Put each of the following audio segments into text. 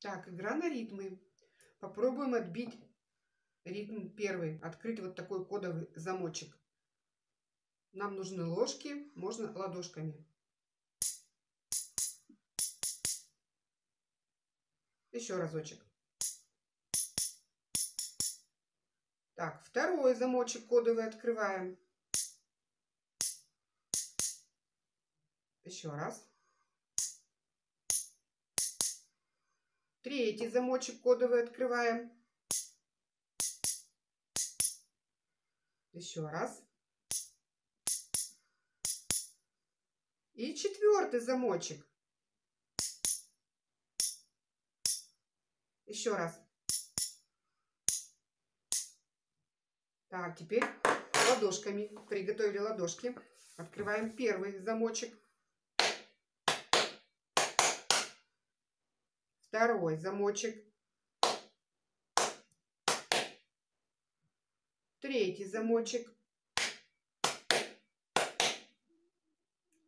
Так, игра на ритмы. Попробуем отбить ритм первый. Открыть вот такой кодовый замочек. Нам нужны ложки, можно ладошками. Еще разочек. Так, второй замочек кодовый открываем. Еще раз. Третий замочек кодовый открываем. Еще раз. И четвертый замочек. Еще раз. Так, теперь ладошками. Приготовили ладошки. Открываем первый замочек. Второй замочек. Третий замочек.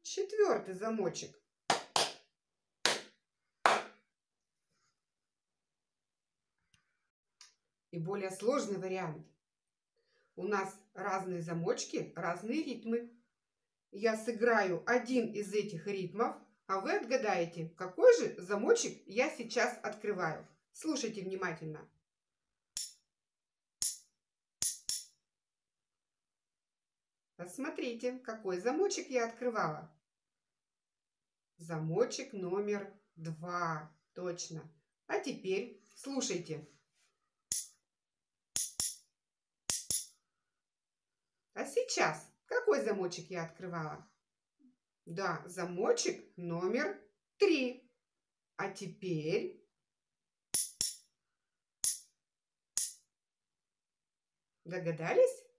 Четвертый замочек. И более сложный вариант. У нас разные замочки, разные ритмы. Я сыграю один из этих ритмов, а вы отгадаете, какой же замочек я сейчас открываю. Слушайте внимательно. Посмотрите, какой замочек я открывала. Замочек номер два. Точно. А теперь слушайте. А сейчас какой замочек я открывала? Да, замочек номер три. А теперь... Догадались?